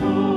주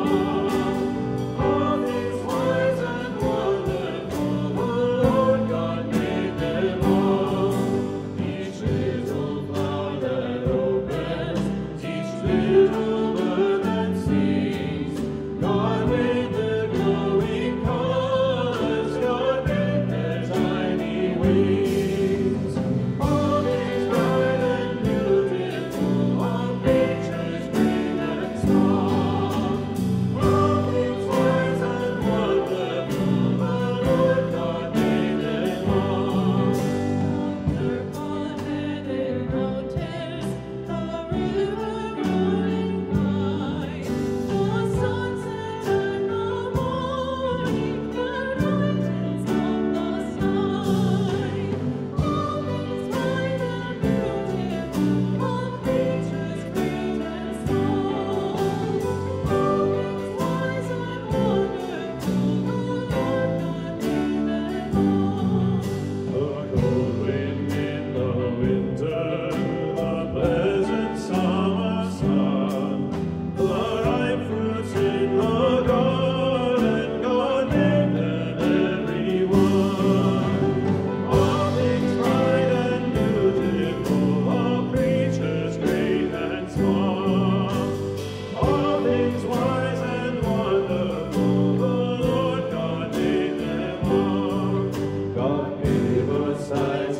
Save us,